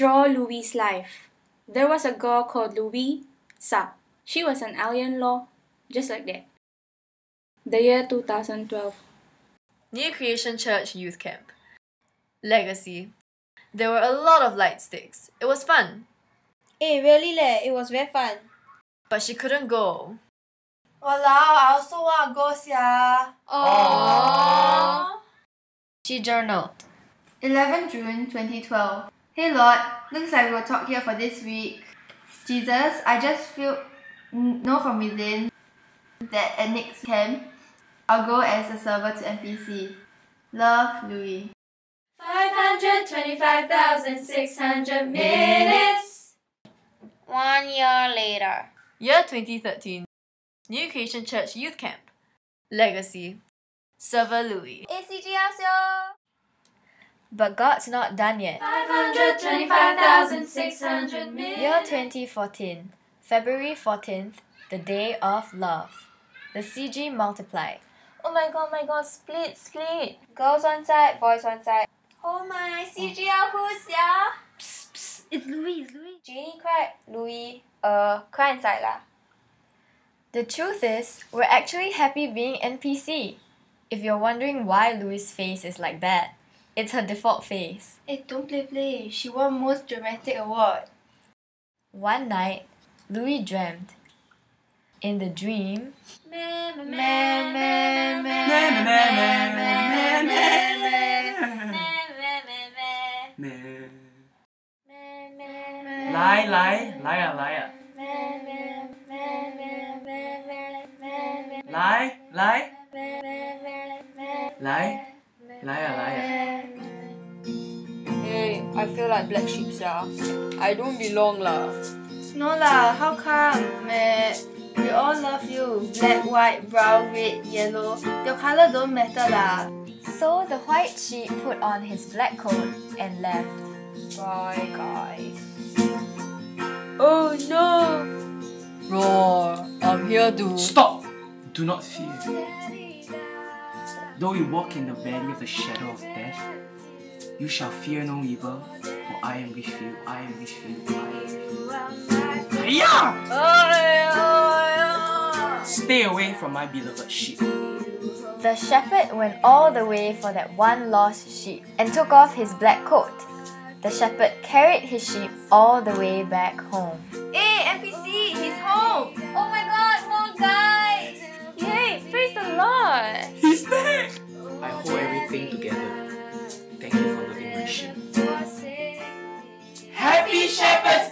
Draw Louie's life. There was a girl called Louis Sa. She was an alien law, just like that. The year 2012. New Creation Church Youth Camp. Legacy. There were a lot of light sticks. It was fun, Eh, really leh, it was very fun. but she couldn't go. Walao, I also want to go sia. She journaled. 11 June 2012. Hey Lord, looks like we'll talk here for this week. Jesus, I just feel n- know from within that at next camp, I'll go as a server to NPC. Love, Louie. 525,600 minutes. One year later. Year 2013. New Creation Church Youth Camp. Legacy. Server Louie. ACG Asio. But God's not done yet. 525,600. Year 2014. February 14th, the day of love. The CG multiply. Oh my god, my god, split, split. Girls one side, boys one side. Oh my, CGL who's ya? It's Louie, it's Louie. Jeannie cried, Louie, uh, cry inside lah. The truth is, we're actually happy being NPC. If you're wondering why Louie's face is like that, it's her default face. Hey, don't play play. She won most dramatic award. One night, Louie dreamt. In the dream, Lie, lie, liar, liar. Lie, lie. Lie, liar, liar. Hey, I feel like black sheep sia. I don't belong lah. No lah, how come? Meh. We all love you. Black, white, brown, red, yellow. Your color don't matter lah. so the white sheep put on his black coat and left. Bye, guys. Oh no! Roar, I'm here to. Stop! Do not fear. Though you walk in the valley of the shadow of death, you shall fear no evil, for I am with you, I am with you, I am with you. Yeah! Stay away from my beloved sheep. The shepherd went all the way for that one lost sheep and took off his black coat. The shepherd carried his sheep all the way back home. Together. Thank you for loving my sheep. Happy Shepherd's